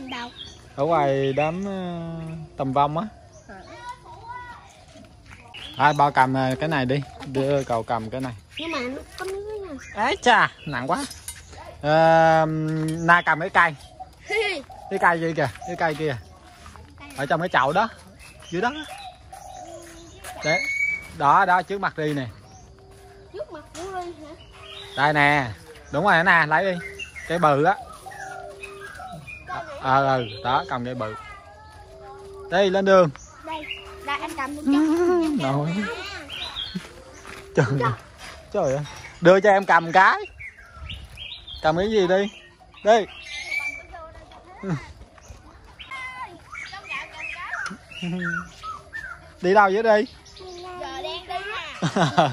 bên đâu ở ngoài đám ờ, tầm vong á. Ai bao cầm ờ, cái này đi. Đưa cậu cầm cái này. Nhưng mà nó có miếng nha ấy chà nặng quá. Ờ, na cầm cái cây. Cái cây kia kìa cái cây kia. Ở trong cái chậu đó dưới đất đấy đó đó trước mặt đi nè. Trước mặt của Ly hả? Đây nè đúng rồi nè lấy đi. Cái bự á ờ ừ đó cầm cái bự. Đi lên đường. Đây đây anh cầm một chút nổi. Trời ơi. trời ơi. Đưa cho em cầm cái. Cầm cái gì đi? Đi đi đâu vậy đi?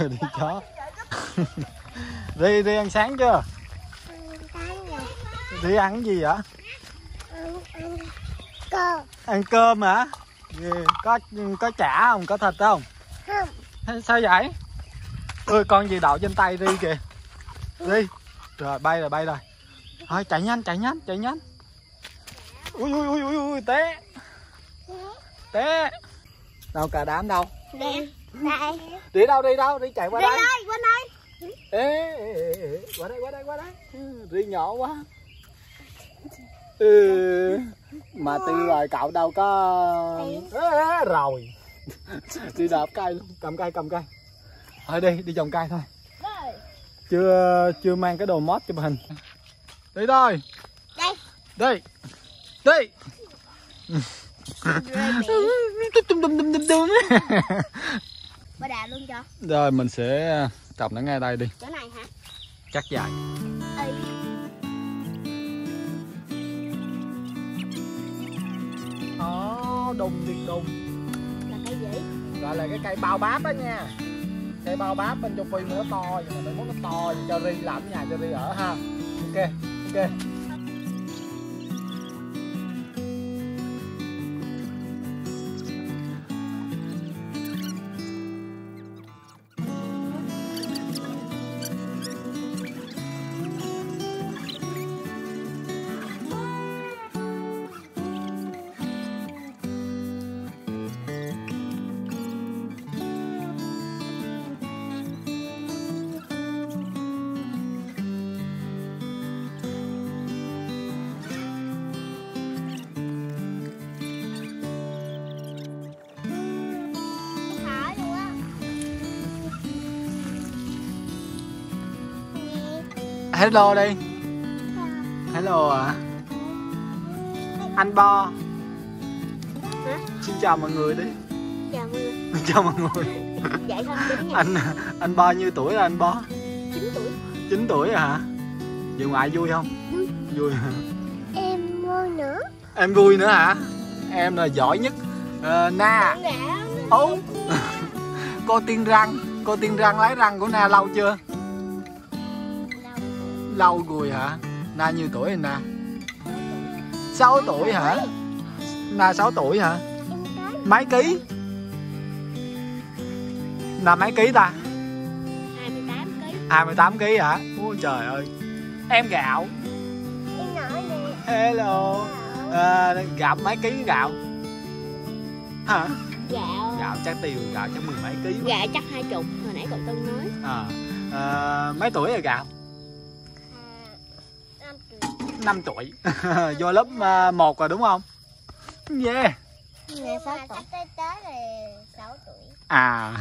Đi chó đi đi ăn sáng chưa? Đi ăn cái gì vậy cơ ăn cơm hả? Ghê. có có chả không? Có thịt không? Không. Sao vậy? Ơi con gì đậu trên tay đi kìa. Đi. Rồi bay rồi bay rồi. Thôi chạy nhanh chạy nhanh chạy nhanh. Ui ui ui ui ui té. Té. Đâu cả đám đâu? Đây. Đi đâu đi đâu? Đi chạy qua đi đây. đây bên đây. Ê, ê, ê, ê, qua đây qua đây qua đây. Ừ, ri nhỏ quá ừ. mà tiêu rồi cậu đâu có ê, rồi. Đi đạp cây luôn. Cầm cây cầm cây. Thôi đi đi trồng cây thôi. Đây chưa chưa mang cái đồ mót chụp hình. Đi thôi. Đây. Đi. Đi. Tum, tum, tum, tum, tum, đạp luôn cho. Rồi mình sẽ trồng nó ngay đây đi. Chỗ này hả? Chắc dài. Ê, đùng thì đùng là cái gì? Gọi là cái cây bao báp á nha. Cây bao báp bên trong phi nó to Nhưng mà mình muốn nó to cho Ri làm nhà cho Ri ở ha. Ok, ok Hello đi Hello à? Anh Bo? Xin chào mọi người đi. Chào mọi người. Chào mọi người. Anh anh Bo nhiêu tuổi rồi anh Bo? 9 tuổi. 9 tuổi rồi hả? Về ngoại vui không? Vui. Vui hả? Em mua nữa. Em vui nữa hả? Em là giỏi nhất. Ờ, Na. Ngã Ú Cô tiên răng. Cô tiên răng lấy răng của Na lâu chưa Lâu rồi hả? Na nhiêu tuổi rồi Na? 6 tuổi hả? Na 6 tuổi hả? Mấy ký? Na mấy ký ta? 28 kg 28 ký. Hả? Ôi trời ơi. Em gạo. Hello. À, Gạo mấy ký gạo? Hả? Gạo. Gạo chắc tiêu gạo chắc mười mấy ký. Gạo chắc hai chục hồi nãy cậu Tân nói. À, à, Mấy tuổi rồi gạo 5 tuổi. Vô lớp 1 rồi đúng không? Yeah. Tới là 6 tuổi. À